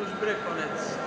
os Breconets.